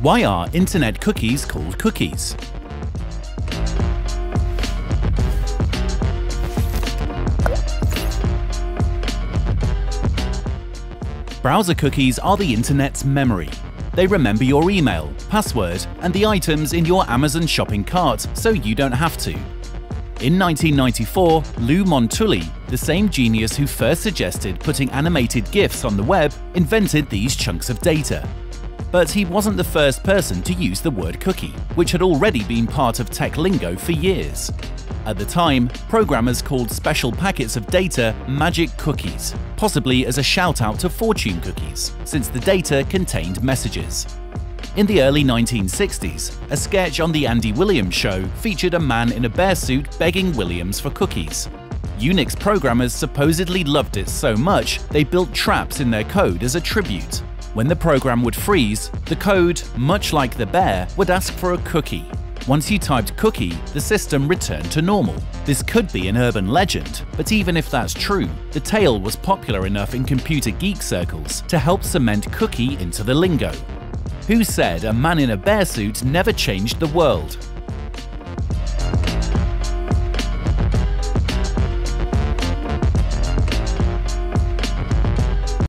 Why are internet cookies called cookies? Browser cookies are the internet's memory. They remember your email, password, and the items in your Amazon shopping cart so you don't have to. In 1994, Lou Montulli, the same genius who first suggested putting animated GIFs on the web, invented these chunks of data. But he wasn't the first person to use the word cookie, which had already been part of tech lingo for years. At the time, programmers called special packets of data magic cookies, possibly as a shout out to fortune cookies, since the data contained messages. In the early 1960s, a sketch on The Andy Williams Show featured a man in a bear suit begging Williams for cookies. Unix programmers supposedly loved it so much they built traps in their code as a tribute. When the program would freeze, the code, much like the bear, would ask for a cookie. Once you typed cookie, the system returned to normal. This could be an urban legend, but even if that's true, the tale was popular enough in computer geek circles to help cement cookie into the lingo. Who said a man in a bear suit never changed the world?